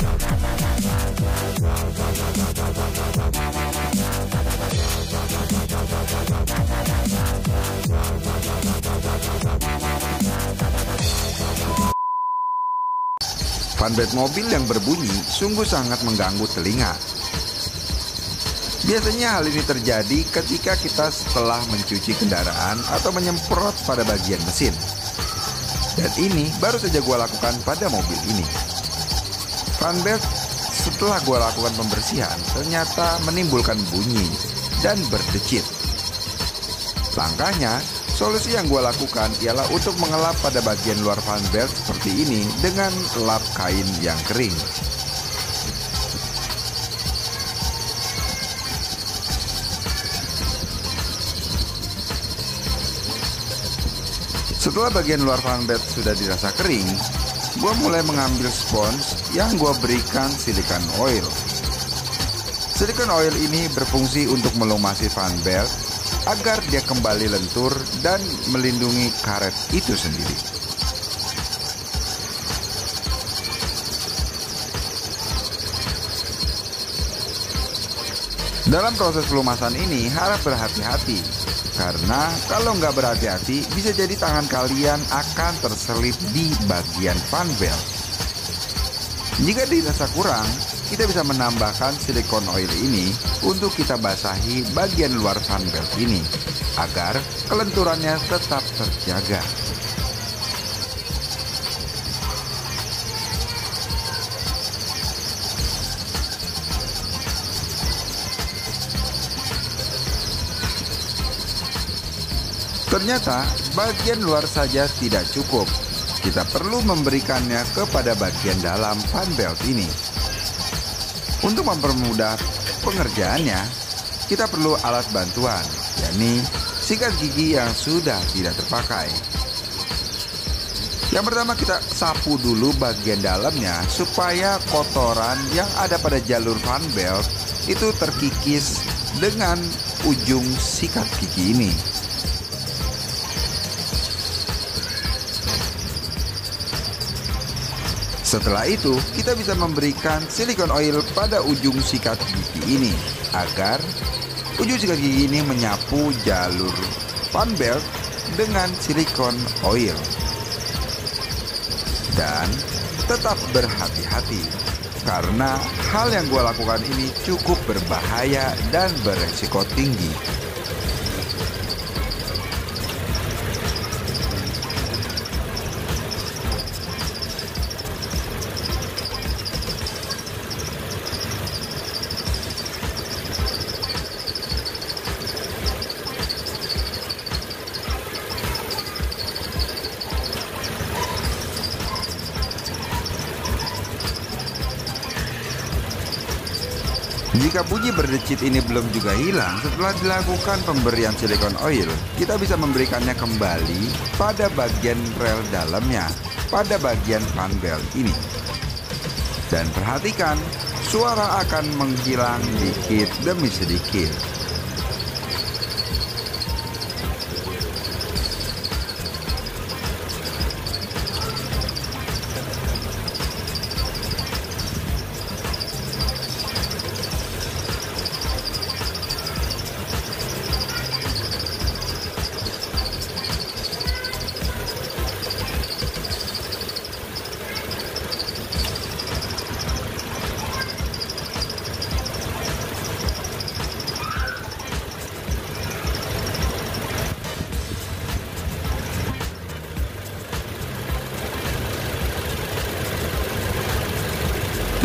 Fanbelt mobil yang berbunyi sungguh sangat mengganggu telinga. Biasanya hal ini terjadi ketika kita setelah mencuci kendaraan atau menyemprot pada bagian mesin. Dan ini baru saja gue lakukan pada mobil ini. Fanbelt setelah gue lakukan pembersihan ternyata menimbulkan bunyi dan berdecit. Langkahnya Solusi yang gue lakukan ialah untuk mengelap pada bagian luar fan belt seperti ini dengan lap kain yang kering. Setelah bagian luar fan belt sudah dirasa kering, gue mulai mengambil spons yang gue berikan silikon oil. Silikon oil ini berfungsi untuk melumasi fan belt agar dia kembali lentur dan melindungi karet itu sendiri. Dalam proses pelumasan ini harap berhati-hati karena kalau nggak berhati-hati bisa jadi tangan kalian akan terselip di bagian fan belt. Jika dirasa kurang, kita bisa menambahkan silikon oil ini untuk kita basahi bagian luar fan belt ini agar kelenturannya tetap terjaga. Ternyata bagian luar saja tidak cukup. Kita perlu memberikannya kepada bagian dalam fan belt ini. Untuk mempermudah pengerjaannya, kita perlu alat bantuan, yakni sikat gigi yang sudah tidak terpakai. Yang pertama kita sapu dulu bagian dalamnya supaya kotoran yang ada pada jalur fan belt itu terkikis dengan ujung sikat gigi ini. Setelah itu, kita bisa memberikan silikon oil pada ujung sikat gigi ini agar ujung sikat gigi ini menyapu jalur fan belt dengan silikon oil. Dan tetap berhati-hati karena hal yang gue lakukan ini cukup berbahaya dan beresiko tinggi. Jika bunyi berdecit ini belum juga hilang setelah dilakukan pemberian silikon oil, kita bisa memberikannya kembali pada bagian rel dalamnya, pada bagian fan belt ini. Dan perhatikan, suara akan menghilang dikit demi sedikit.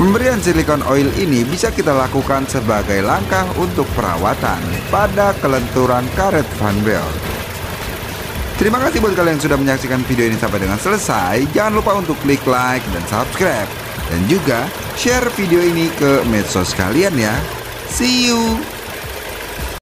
Pemberian silikon oil ini bisa kita lakukan sebagai langkah untuk perawatan pada kelenturan karet fan belt. Terima kasih buat kalian yang sudah menyaksikan video ini sampai dengan selesai. Jangan lupa untuk klik like dan subscribe. Dan juga share video ini ke medsos kalian ya. See you!